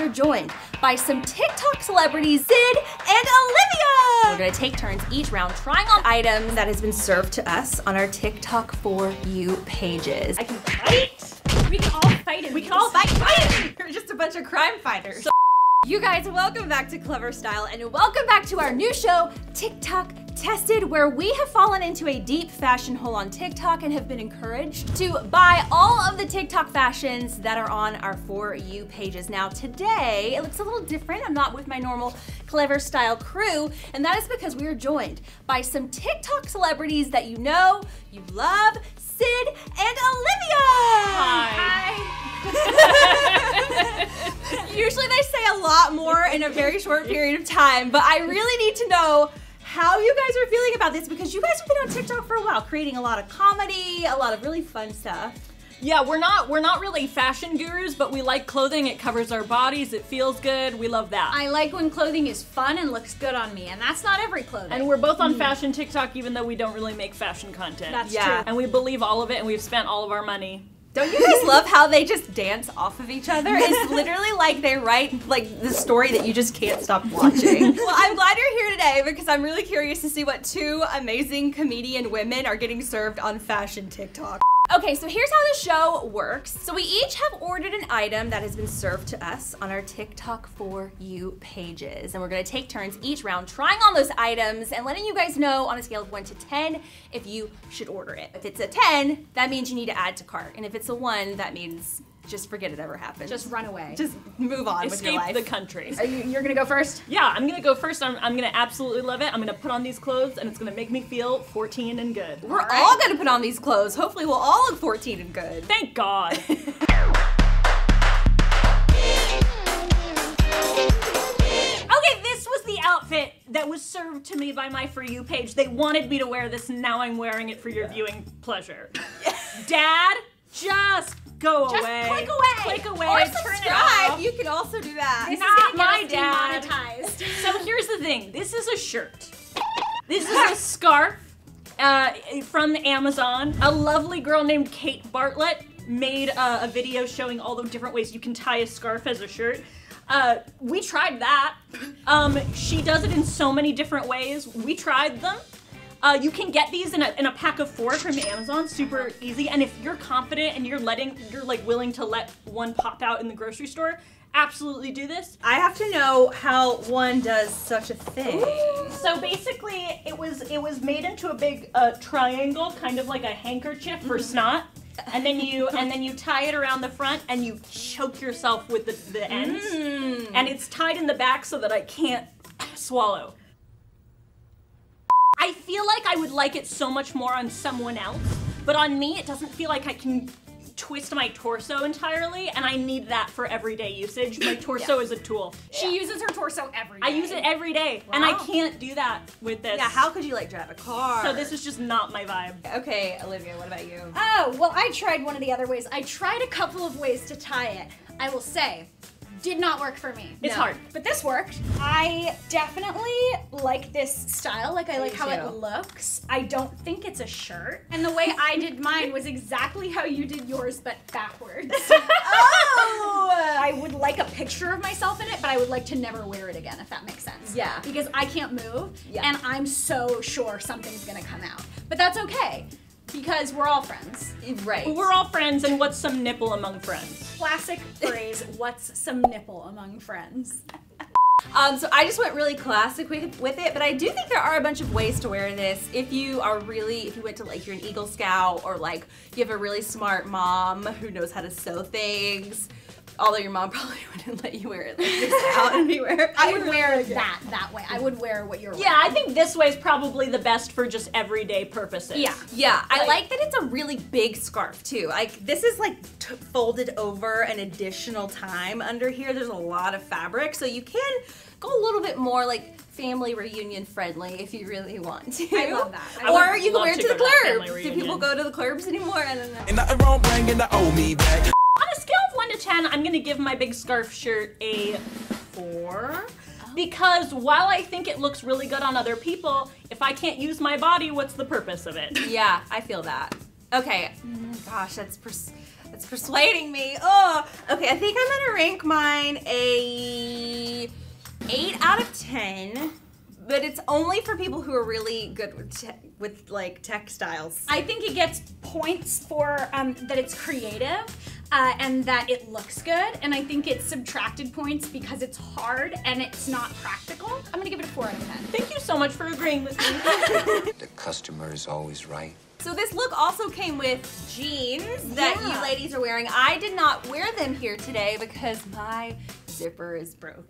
are joined by some TikTok celebrities, Syd and Olivia. We're gonna take turns each round trying on items that has been served to us on our TikTok for you pages. I can fight. We can all fight We can all fight. fight. We're just a bunch of crime fighters. You guys, welcome back to Clevver Style and welcome back to our new show, TikTok Tested, where we have fallen into a deep fashion hole on TikTok and have been encouraged to buy all of the TikTok fashions that are on our For You pages. Now, today, it looks a little different. I'm not with my normal Clevver Style crew, and that is because we are joined by some TikTok celebrities that you know, you love, Syd and Olivia. Usually they say a lot more in a very short period of time, but I really need to know how you guys are feeling about this because you guys have been on TikTok for a while, creating a lot of comedy, a lot of really fun stuff. Yeah, we're not we're not really fashion gurus, but we like clothing. It covers our bodies. It feels good. We love that. I like when clothing is fun and looks good on me, and that's not every clothing. and we're both on mm. fashion TikTok, even though we don't really make fashion content. That's Yeah. true. and we believe all of it, and we've spent all of our money. Don't you guys love how they just dance off of each other? It's literally like they write like the story that you just can't stop watching. well, I'm glad you're here today because I'm really curious to see what two amazing comedian women are getting served on fashion TikTok. Okay, so here's how the show works. So we each have ordered an item that has been served to us on our TikTok for you pages. And we're gonna take turns each round trying on those items and letting you guys know on a scale of one to 10 if you should order it. If it's a 10, that means you need to add to cart. And if it's a one, that means just forget it ever happened. Just run away. just move on with your Escape life. the country. Are you, you're gonna go first? Yeah, I'm gonna go first. I'm, I'm gonna absolutely love it. I'm gonna put on these clothes, and it's gonna make me feel 14 and good. We're all gonna put on these clothes. Hopefully we'll all look 14 and good. Thank God. Okay, this was the outfit that was served to me by my For You page. They wanted me to wear this, and now I'm wearing it for your viewing pleasure. Dad, just go Just away. click away. Click away. Or turn it subscribe. off. You can also do that. This Not my dad. demonetized. So here's the thing. This is a shirt. This is a scarf uh, from Amazon. A lovely girl named Kate Bartlett made uh, a video showing all the different ways you can tie a scarf as a shirt. Uh, we tried that. Um, she does it in so many different ways. We tried them. Uh, you can get these in a, in a pack of four from Amazon, super easy. And if you're confident and you're letting, you're like willing to let one pop out in the grocery store, absolutely do this. I have to know how one does such a thing. So basically, it was it was made into a big uh, triangle, kind of like a handkerchief for snot, and then you and then you tie it around the front and you choke yourself with the, the ends, and it's tied in the back so that I can't swallow. I feel like I would like it so much more on someone else, but on me, it doesn't feel like I can twist my torso entirely, and I need that for everyday usage. My torso is a tool. She uses her torso every day. I use it every day, and I can't do that with this. Yeah, how could you like drive a car? So this is just not my vibe. Okay, Olivia, what about you? Oh, well, I tried one of the other ways. I tried a couple of ways to tie it. I will say, did not work for me. It's No. hard. But this worked. I definitely like this style. Like I like how too. it looks. I don't think it's a shirt. And the way I did mine was exactly how you did yours, but backwards. Oh! I would like a picture of myself in it, but I would like to never wear it again, if that makes sense. Yeah. Because I can't move, Yeah. and I'm so sure something's gonna come out. But that's okay, because we're all friends. right. But we're all friends, and what's some nipple among friends? Classic phrase, what's some nipple among friends? Um, so I just went really classic with, with it, but I do think there are a bunch of ways to wear this. If you are really, if you went to like, you're an Eagle Scout or like you have a really smart mom who knows how to sew things, although your mom probably wouldn't let you wear it like this out anywhere. I would wear that that way. I would wear what you're wearing. Yeah, I think this way is probably the best for just everyday purposes. Yeah. Yeah, I Like- like that it's a really big scarf too. Like this is like t- folded over an additional time under here. There's a lot of fabric, so you can go a little bit more like family reunion friendly if you really want to. I love that. I or you can wear it to to the go to that family clubs. Do people go to the clubs anymore? I don't know. Scale of 1 to 10, I'm going to give my big scarf shirt a 4. Because while I think it looks really good on other people, if I can't use my body, what's the purpose of it? Yeah, I feel that. Okay. Mm, Gosh, that's pers- It's persuading me. Oh, okay. I think I'm gonna rank mine a eight out of ten. But it's only for people who are really good with te- with like textiles. I think it gets points for um, that it's creative uh, and that it looks good. And I think it's subtracted points because it's hard and it's not practical. I'm gonna give it a four out of ten. Thank you so much for agreeing with me. The customer is always right. So this look also came with jeans that Yeah. you ladies are wearing. I did not wear them here today because my zipper is broken.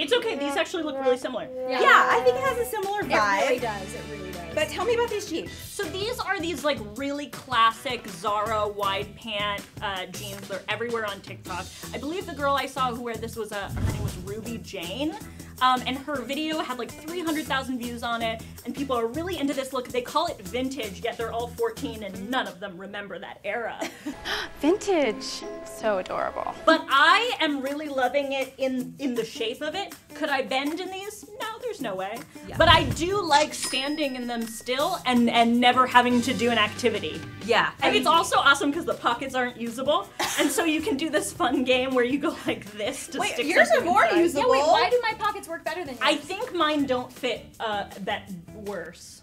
it's okay, these actually look really similar. Yeah, I think it has a similar vibe. It vibe. really does. It really does. But tell me about these jeans. So these are these like really classic Zara wide pant uh, jeans. They're everywhere on TikTok. I believe the girl I saw who wore this was a her name was Ruby Jane. Um, and her video had like 300,000 views on it, and people are really into this look. They call it vintage, yet they're all 14, and none of them remember that era. Vintage. So adorable. But I am really loving it in in the shape of it. Could I bend in these? No, there's no way. But I do like standing in them still and and never having to do an activity. Yeah. And it's also awesome because the pockets aren't usable, and so you can do this fun game where you go like this to Wait, stick yours are something more inside. usable. yeah, wait. Why do my pockets work better than yours? I think mine don't fit uh, that worse.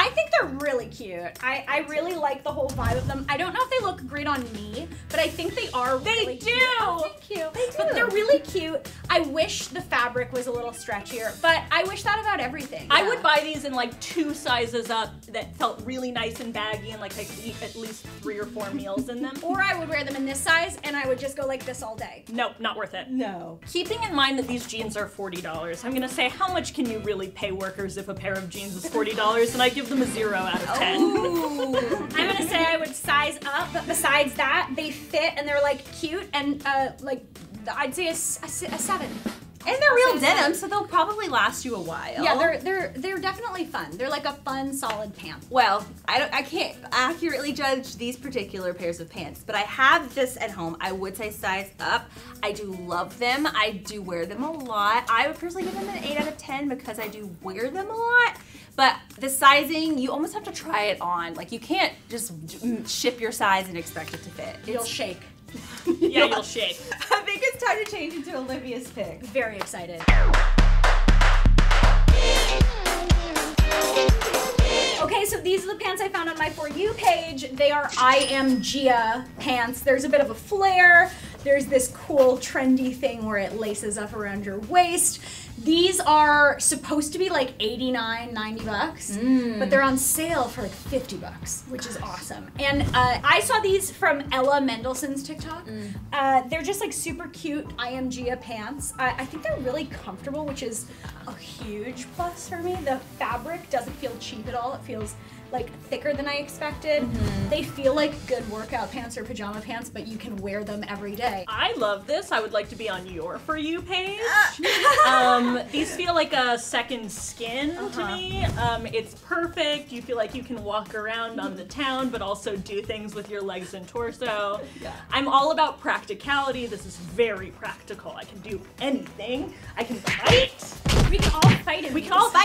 I think they're really cute. I, I really like the whole vibe of them. I don't know if they look great on me, but I think they are really do. cute. Oh, thank you. They But do. they're really cute. I wish the fabric was a little stretchier, but I wish that about everything. I would buy these in like two sizes up that felt really nice and baggy and like I could eat at least three or four meals in them. Or I would wear them in this size and I would just go like this all day. Nope, not worth it. No. Keeping in mind that these jeans are $40, I'm gonna say how much can you really pay workers if a pair of jeans is $40? And I give them a zero out of 10. Ooh. I'm gonna say I would size up, but besides that, they fit and they're like cute and uh, like I'd say a seven. And they're real denim, so they'll probably last you a while. Yeah, they're they're they're definitely fun. They're like a fun, solid pant. Well, I don't. I can't accurately judge these particular pairs of pants, but I have this at home. I would say size up. I do love them. I do wear them a lot. I would personally give them an eight out of ten because I do wear them a lot. But the sizing, you almost have to try it on. Like you can't just mm, ship your size and expect it to fit. It'll It's- shake. Yeah, you'll shake. I think it's time to change into Olivia's pick. Very excited. Okay, so these are the pants I found on my For You page. They are I Am Gia pants. There's a bit of a flare. There's this cool trendy thing where it laces up around your waist. These are supposed to be like 89, 90 bucks, but they're on sale for like 50 bucks, which is awesome. And uh, I saw these from Ella Mendelson's TikTok. Uh, they're just like super cute I Am Gia pants. I, I think they're really comfortable, which is a huge plus for me. The fabric doesn't feel cheap at all. It feels like thicker than I expected. They feel like good workout pants or pajama pants, but you can wear them every day. I love this. I would like to be on your For You page. um, these feel like a second skin to me. Um, it's perfect. You feel like you can walk around on the town, but also do things with your legs and torso. I'm all about practicality. This is very practical. I can do anything. I can fight. We can all fight in We can all fight.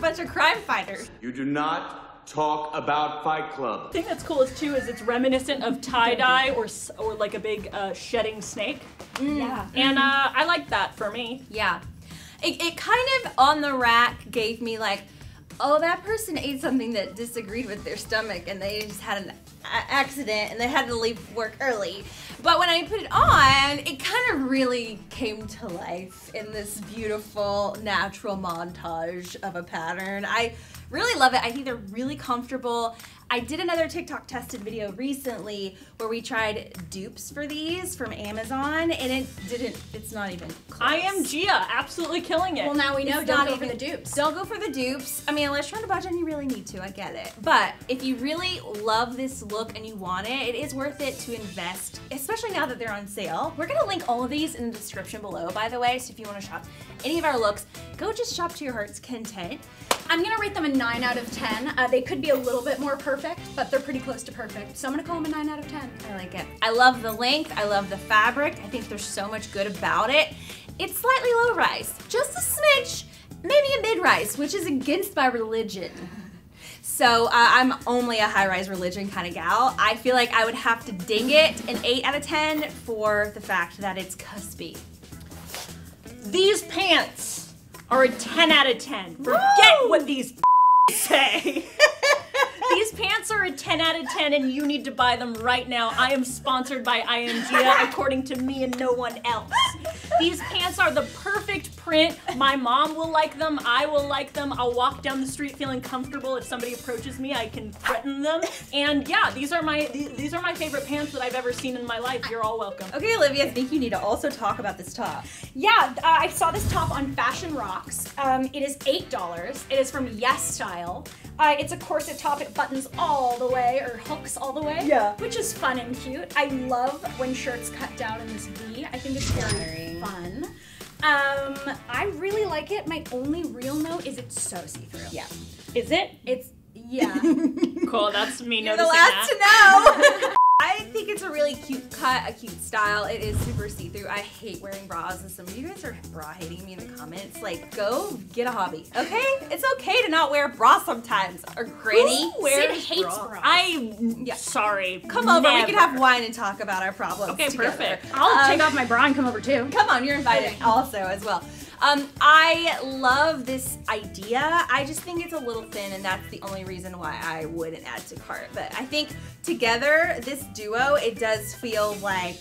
We're a bunch of crime fighters. You do not talk about Fight Club. The thing that's cool is too is it's reminiscent of tie dye or or like a big uh, shedding snake, Yeah. and uh, I like that for me. Yeah. It, it kind of on the rack gave me like, oh, that person ate something that disagreed with their stomach and they just had an accident and they had to leave work early. But when I put it on, it kind of really came to life in this beautiful natural montage of a pattern. I really love it. I think they're really comfortable. I did another TikTok tested video recently where we tried dupes for these from Amazon and it didn't, it's not even close. I am Gia, absolutely killing it. Well, now we know. It's Don't not go even- for the dupes. Don't go for the dupes. I mean, unless you're on a budget and you really need to, I get it. But if you really love this look and you want it, it is worth it to invest, especially now that they're on sale. We're gonna link all of these in the description below, by the way. So if you want to shop any of our looks, go just shop to your heart's content. I'm gonna rate them a 9 out of 10. Uh, they could be a little bit more perfect, but they're pretty close to perfect. So I'm gonna call them a 9 out of 10. I like it. I love the length. I love the fabric. I think there's so much good about it. It's slightly low rise, just a smidge, maybe a mid rise, which is against my religion. So uh, I'm only a high rise religion kind of gal. I feel like I would have to ding it an 8 out of 10 for the fact that it's cuspy. These pants are a 10 out of 10. Forget what these say. These pants are a 10 out of 10 and you need to buy them right now. I am sponsored by I Am Gia according to me and no one else. These pants are the perfect print. My mom will like them. I will like them. I'll walk down the street feeling comfortable. If somebody approaches me, I can threaten them. And yeah, these are my these, these are my favorite pants that I've ever seen in my life. You're all welcome. Okay, Olivia, I think you need to also talk about this top. Yeah, uh, I saw this top on Fashion Rocks. Um, it is eight dollars. It is from Yes Style. Uh, it's a corset top. It buttons all the way or hooks all the way. Yeah. Which is fun and cute. I love when shirts cut down in this V. I think it's very Flattering. fun. Um, I really like it. My only real note is it's so see-through. Yeah. Is it? It's yeah. Cool, that's me You're the noticing last that. to know. I think it's a really cute cut, a cute style. It is super see-through. I hate wearing bras, and some of you guys are bra hating me in the comments. Like, go get a hobby, okay? It's okay to not wear a bra sometimes. Or granny. Syd wears hates bra? bras. I Yeah. sorry. Come over. We can have wine and talk about our problems. Okay, together. perfect. I'll Um, take off my bra and come over too. Come on, you're invited also as well. Um, I love this idea. I just think it's a little thin, and that's the only reason why I wouldn't add to cart. But I think together, this duo, it does feel like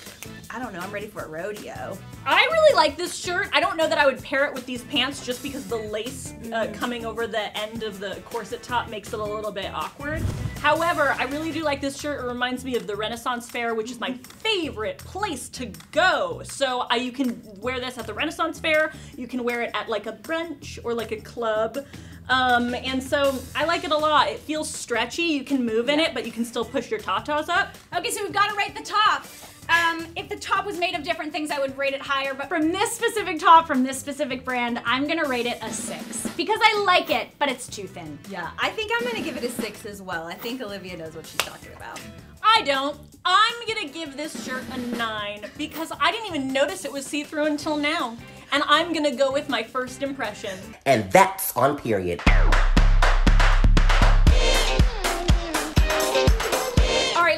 I don't know. I'm ready for a rodeo. I really like this shirt. I don't know that I would pair it with these pants just because the lace uh, coming over the end of the corset top makes it a little bit awkward. However, I really do like this shirt. It reminds me of the Renaissance Fair, which is my favorite place to go. So uh, you can wear this at the Renaissance Fair. You can wear it at like a brunch or like a club. Um, and so I like it a lot. It feels stretchy. You can move in it, but you can still push your tatas up. Okay, so we've got to rate the top. Um, if the top was made of different things, I would rate it higher. But from this specific top, from this specific brand, I'm gonna rate it a six because I like it, but it's too thin. Yeah, I think I'm gonna give it a six as well. I think Olivia knows what she's talking about. I don't. I'm gonna give this shirt a nine because I didn't even notice it was see through until now. And I'm gonna go with my first impression. And that's on period.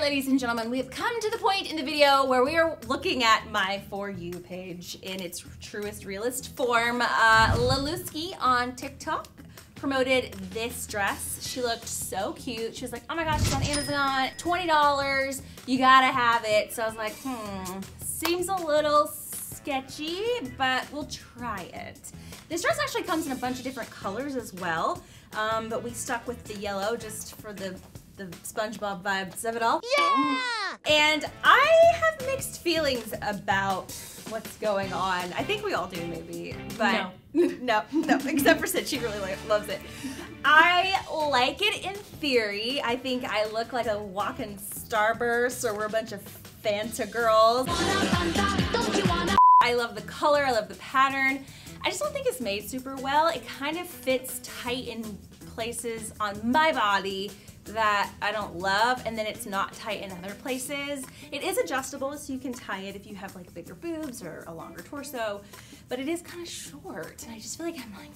Ladies and gentlemen, we have come to the point in the video where we are looking at my For You page in its truest, realest form. Uh, on TikTok promoted this dress. She looked so cute. She was like, oh my gosh, it's on Amazon, $20. You gotta have it. So I was like, hmm, seems a little sketchy, but we'll try it. This dress actually comes in a bunch of different colors as well, um, but we stuck with the yellow just for the the SpongeBob vibes of it all. Yeah! And I have mixed feelings about what's going on. I think we all do, maybe, but no, no, except for Syd. She really loves it. I like it in theory. I think I look like a walking starburst, or we're a bunch of Fanta girls. I love the color, I love the pattern. I just don't think it's made super well. It kind of fits tight in places on my body that I don't love, and then it's not tight in other places. It is adjustable, so you can tie it if you have like bigger boobs or a longer torso, but it is kind of short, and I just feel like I'm like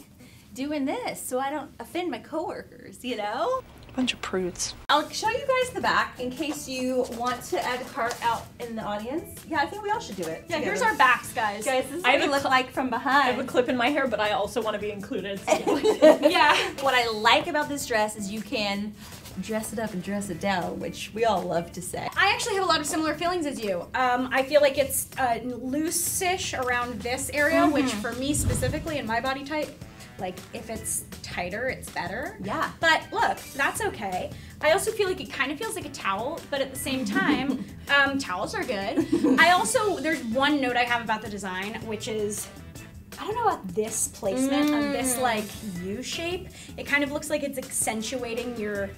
doing this so I don't offend my coworkers, you know? Bunch of prudes. I'll show you guys the back in case you want to add a cart out in the audience. Yeah, I think we all should do it. Yeah, here's our backs, guys. Guys, this is I what have we look like from behind. I have a clip in my hair, but I also want to be included. yeah. what I like about this dress is you can dress it up and dress it down, which we all love to say. I actually have a lot of similar feelings as you. Um, I feel like it's uh, loose-ish around this area, which for me specifically in my body type, like if it's tighter, it's better. Yeah. But look, that's okay. I also feel like it kind of feels like a towel, but at the same time, um, towels are good. I also there's one note I have about the design, which is I don't know about this placement of this like U shape. It kind of looks like it's accentuating your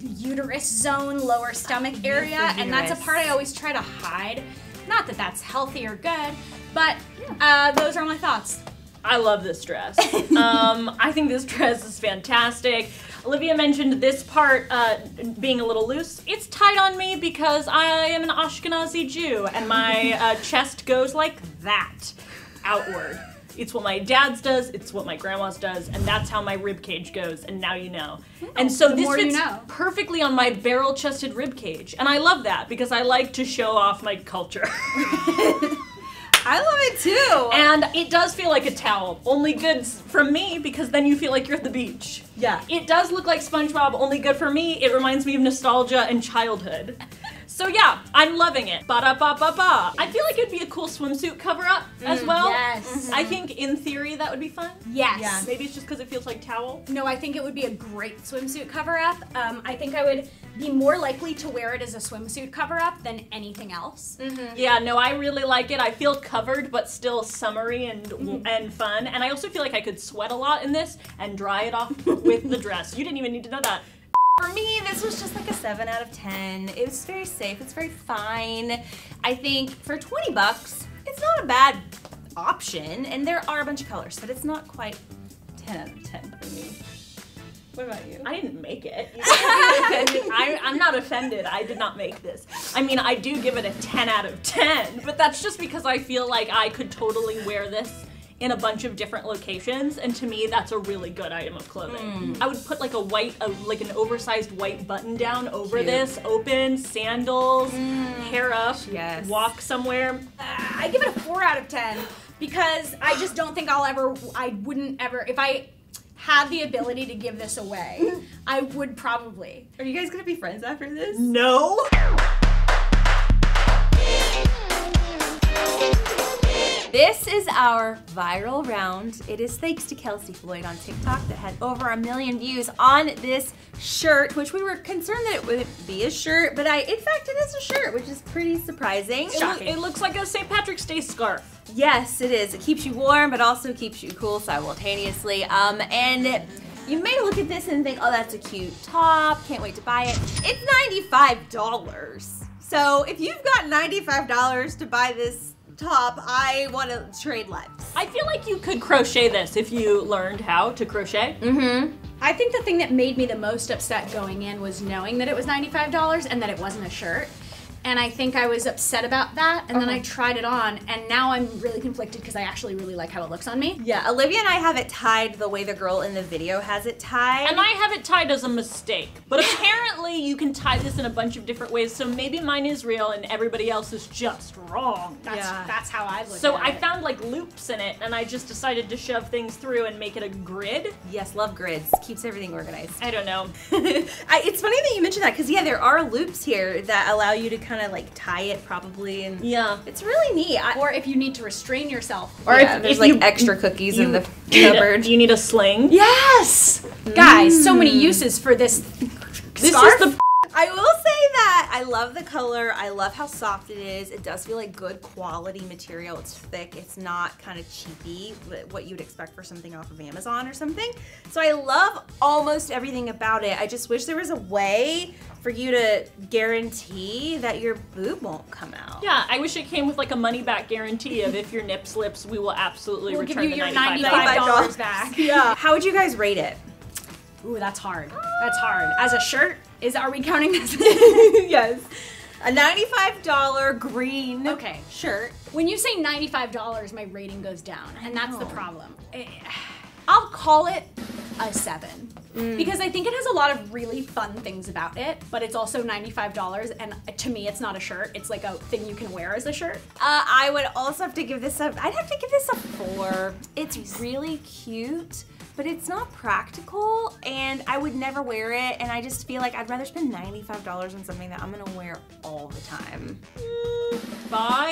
uterus zone, lower stomach area, and that's a part I always try to hide. Not that that's healthy or good, but uh, those are my thoughts. I love this dress. um, I think this dress is fantastic. Olivia mentioned this part uh, being a little loose. It's tight on me because I am an Ashkenazi Jew and my uh, chest goes like that outward. It's what my dad's does, it's what my grandma's does, and that's how my rib cage goes, and now you know. and so this more you fits know. perfectly on my barrel chested rib cage. And I love that because I like to show off my culture. I love it too. and it does feel like a towel. Only good from me because then you feel like you're at the beach. Yeah. It does look like SpongeBob, only good for me. It reminds me of nostalgia and childhood. So yeah, I'm loving it. Ba da ba ba ba. I feel like it'd be a cool swimsuit cover up as mm, well. yes. I think in theory that would be fun. Yes. Yeah. Maybe it's just because it feels like towel. No, I think it would be a great swimsuit cover up. Um, I think I would be more likely to wear it as a swimsuit cover up than anything else. Yeah, no, I really like it. I feel covered, but still summery and Mm-hmm. and fun. And I also feel like I could sweat a lot in this and dry it off with the dress. You didn't even need to know that. For me, this was just like a 7 out of 10. It was very safe, it's very fine. I think for 20 bucks, it's not a bad option. And there are a bunch of colors, but it's not quite 10 out of 10 for me. What about you? I didn't make it. You can't be offended. I, I'm not offended. I did not make this. I mean, I do give it a 10 out of 10, but that's just because I feel like I could totally wear this in a bunch of different locations, and to me, that's a really good item of clothing. Mm. I would put like a white, a, like an oversized white button down over Cute. this, open, sandals, mm. hair up, Yes. walk somewhere. Uh, I give it a four out of ten because I just don't think I'll ever. I wouldn't ever if I had the ability to give this away. I would probably. Are you guys gonna be friends after this? No. This is our viral round. It is thanks to Kelsey Floyd on TikTok that had over a million views on this shirt, which we were concerned that it wouldn't be a shirt, but I, in fact, it is a shirt, which is pretty surprising. It, loo- it looks like a St. Patrick's Day scarf. Yes, it is. It keeps you warm, but also keeps you cool simultaneously. Um, and you may look at this and think, oh, that's a cute top. Can't wait to buy it. It's $95. So if you've got $95 to buy this top, I want to trade lives. I feel like you could crochet this if you learned how to crochet. Mm-hmm. I think the thing that made me the most upset going in was knowing that it was $95 and that it wasn't a shirt. And I think I was upset about that. And then I uh-huh. tried it on, and now I'm really conflicted because I actually really like how it looks on me. Yeah, Olivia and I have it tied the way the girl in the video has it tied. And I have it tied as a mistake. But apparently you can tie this in a bunch of different ways, so maybe mine is real and everybody else is just wrong. That's, Yeah. that's how I look So at I it. found like loops in it and I just decided to shove things through and make it a grid. yes, love grids. Keeps everything organized. I don't know. I, it's funny that you mentioned that because yeah, there are loops here that allow you to kind of like tie it probably, and Yeah. it's really neat. I, Or if you need to restrain yourself. or Yeah, if there's if like you- extra cookies in the You need cupboard. You need a sling. Yes! Guys, so many mm. uses for this This scarf. is the I will say that I love the color. I love how soft it is. It does feel like good quality material. It's thick. It's not kind of cheapy, what you'd expect for something off of Amazon or something. So I love almost everything about it. I just wish there was a way for you to guarantee that your boob won't come out. Yeah, I wish it came with like a money back guarantee of if your nip slips, we will absolutely We'll give return you the your $95. $95 back. Yeah. How would you guys rate it? Ooh, that's hard. That's hard. As a shirt, is are we counting this? yes. A $95 green Okay. shirt. when you say $95, my rating goes down, and that's the problem. Eh, I'll call it a seven because I think it has a lot of really fun things about it, but it's also $95, and to me, it's not a shirt. It's like a thing you can wear as a shirt. Uh, I would also have to give this a. I'd have to give this a four. It's really cute, but it's not practical, and I would never wear it. And I just feel like I'd rather spend ninety five dollars on something that I'm gonna wear all the time. Five? Mm,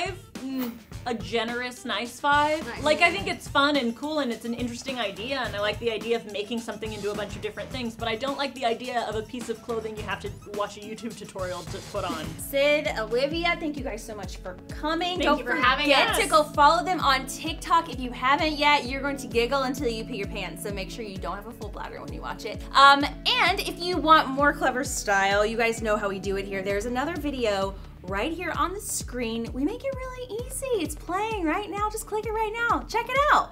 a generous, nice five. Nice. Like, I think it's fun and cool and it's an interesting idea, and I like the idea of making something into a bunch of different things, but I don't like the idea of a piece of clothing you have to watch a YouTube tutorial to put on. Syd, Olivia, thank you guys so much for coming. Thank Don't you for having forget us. to go follow them on TikTok. If you haven't yet, you're going to giggle until you pee your pants. So make sure you don't have a full bladder when you watch it. Um, and if you want more Clevver style, you guys know how we do it here. There's another video right here on the screen. We make it really easy. It's playing right now. Just click it right now. Check it out.